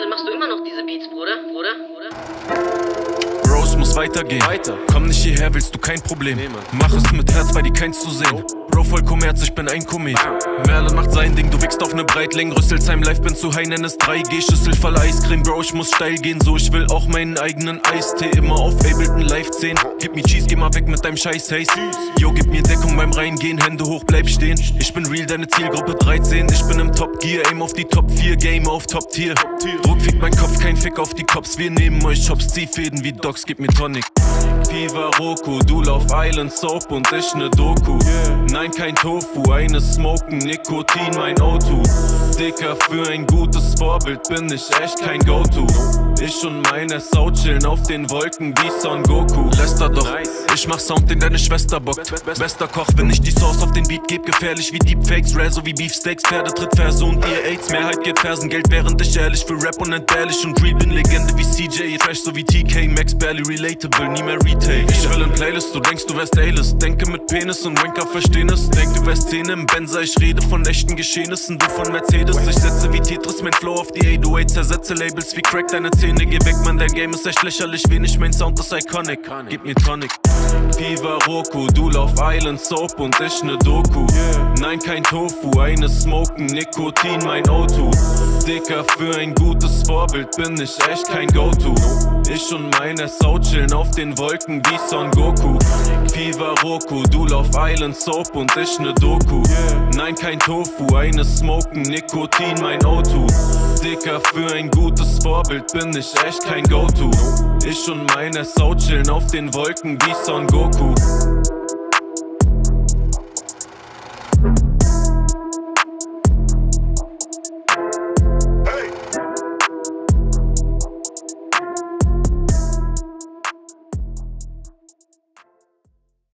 Dann machst du immer noch diese Beats, Bruder? Bruder? Bruder? Bros, muss weitergehen. Weiter. Komm nicht hierher, willst du kein Problem. Nee. Mach es mit Herz, bei dir keins zu sehen. Bro, voll Kommerz, ich bin ein Komet. Merle macht sein Ding, du wickst auf ne Breitling. Rüsselsheim live, bin zu high, nenn es 3G. Schüssel voll Eiscreme, Bro, ich muss steil gehen. So, ich will auch meinen eigenen Eistee. Immer auf Ableton live 10. Gib mir Cheese, geh mal weg mit deinem scheiß Haze. Yo, gib mir Deckung beim Reingehen, Hände hoch, bleib stehen. Ich bin real, deine Zielgruppe 13. Ich bin im Top Gear, aim auf die Top 4, Game auf Top Tier. Druck fickt mein Kopf, kein Fick auf die Cops. Wir nehmen euch Chops, Ziehfäden wie Docs, gib mir Tonic. Fever Roku, du lauf Island Soap und ich ne Doku. Nein, kein Tofu, eine Smoken, Nikotin, mein O2. Dicker, für ein gutes Vorbild bin ich echt kein Go-To. Ich und meine Sau chillen auf den Wolken wie Son Goku. Läster doch, ich mach Sound, den deine Schwester bockt. Bester Koch, wenn ich die Sauce auf den Beat geb, gefährlich wie Deepfakes, rare so wie Beefsteaks, Pferde tritt Verse und ihr AIDS. Mehrheit geht Fersen, Geld während ich ehrlich für Rap unentbehrlich und Real bin Legende CJ, Trash so wie TK, Max barely relatable, nie mehr Retail. Ich will in Playlist, du denkst du wärst A-List, denke mit Penis und Wanker verstehen es. Denk du wärst Szene im Benzer, ich rede von echten Geschehnissen, du von Mercedes. Ich setze wie Tetris mein Flow auf die 808, zersetze Labels wie Crack, deine Zähne, geh weg, man, dein Game ist echt lächerlich, wenig, mein Sound ist iconic. Gib mir Tonic. Fever Roku, du lauf Island Soap und ich ne Doku. Nein, kein Tofu, eine Smoken, Nikotin, mein O2. Dicker, für ein gutes Vorbild bin ich echt kein Go-To. Ich und meine Sau chillen auf den Wolken wie Son Goku. Fever Roku, du lauf Island Soap und ich ne Doku. Nein, kein Tofu, eine Smoken, Nikotin, mein O2. Dicker, für ein gutes Vorbild bin ich echt kein Go-To. Ich und meine Sau chillen auf den Wolken wie Son Goku.